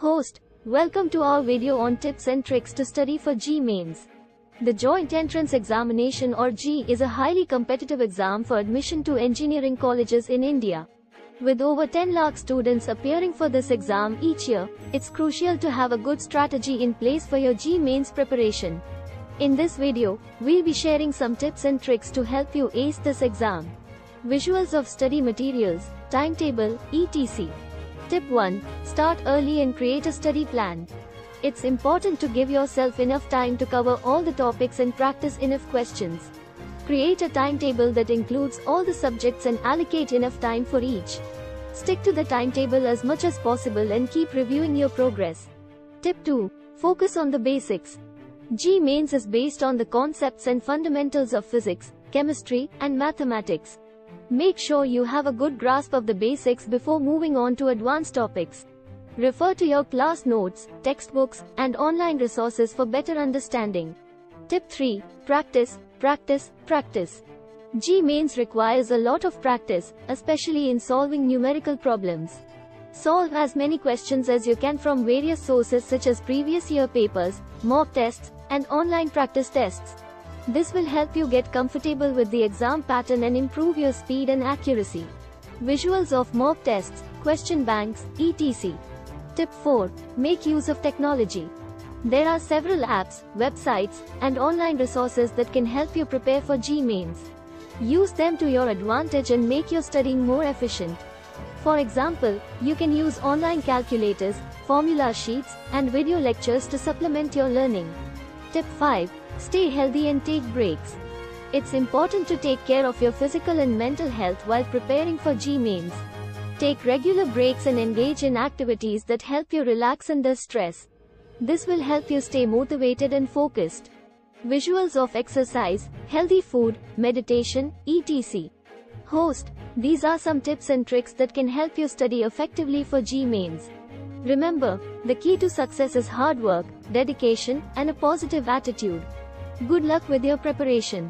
Host, welcome to our video on tips and tricks to study for JEE Mains. The Joint Entrance Examination or JEE is a highly competitive exam for admission to engineering colleges in India. With over 10 lakh students appearing for this exam each year, it's crucial to have a good strategy in place for your JEE Mains preparation. In this video, we'll be sharing some tips and tricks to help you ace this exam. Visuals of study materials, timetable, etc. Tip 1. Start early and create a study plan. It's important to give yourself enough time to cover all the topics and practice enough questions. Create a timetable that includes all the subjects and allocate enough time for each. Stick to the timetable as much as possible and keep reviewing your progress. Tip 2. Focus on the basics. JEE Mains is based on the concepts and fundamentals of physics, chemistry, and mathematics. Make sure you have a good grasp of the basics before moving on to advanced topics. Refer to your class notes, textbooks, and online resources for better understanding. Tip 3. Practice, practice, practice. JEE Mains requires a lot of practice, especially in solving numerical problems. Solve as many questions as you can from various sources such as previous year papers, mock tests, and online practice tests. This will help you get comfortable with the exam pattern and improve your speed and accuracy. Visuals of mock tests, question banks, etc. Tip 4. Make use of technology. There are several apps, websites, and online resources that can help you prepare for JEE Mains. Use them to your advantage and make your studying more efficient. For example, you can use online calculators, formula sheets, and video lectures to supplement your learning. Tip 5. Stay healthy and take breaks. It's important to take care of your physical and mental health while preparing for JEE Mains. Take regular breaks and engage in activities that help you relax under stress. This will help you stay motivated and focused. Visuals of exercise, healthy food, meditation, etc. Host, these are some tips and tricks that can help you study effectively for JEE Mains. Remember, the key to success is hard work, dedication, and a positive attitude. Good luck with your preparation.